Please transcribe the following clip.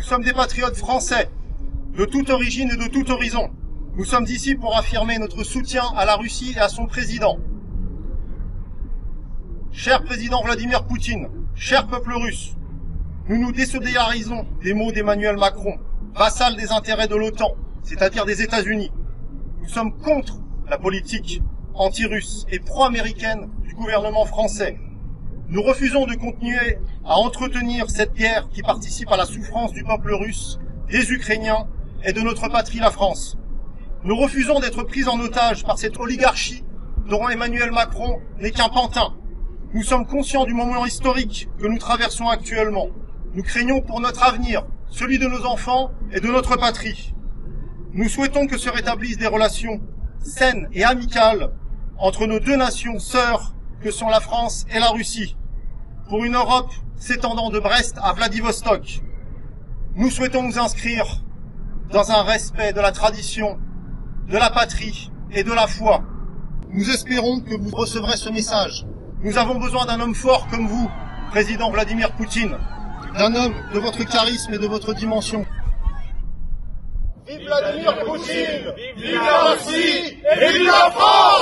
Nous sommes des patriotes français, de toute origine et de tout horizon. Nous sommes ici pour affirmer notre soutien à la Russie et à son président. Cher président Vladimir Poutine, cher peuple russe, nous nous désolidarisons des mots d'Emmanuel Macron, vassal des intérêts de l'OTAN, c'est-à-dire des États-Unis. Nous sommes contre la politique anti-russe et pro-américaine du gouvernement français. Nous refusons de continuer à entretenir cette guerre qui participe à la souffrance du peuple russe, des Ukrainiens et de notre patrie, la France. Nous refusons d'être pris en otage par cette oligarchie dont Emmanuel Macron n'est qu'un pantin. Nous sommes conscients du moment historique que nous traversons actuellement. Nous craignons pour notre avenir, celui de nos enfants et de notre patrie. Nous souhaitons que se rétablissent des relations saines et amicales entre nos deux nations sœurs que sont la France et la Russie, pour une Europe s'étendant de Brest à Vladivostok. Nous souhaitons nous inscrire dans un respect de la tradition, de la patrie et de la foi. Nous espérons que vous recevrez ce message. Nous avons besoin d'un homme fort comme vous, président Vladimir Poutine, d'un homme de votre charisme et de votre dimension. Vive Vladimir Poutine Vive la Russie Et vive la France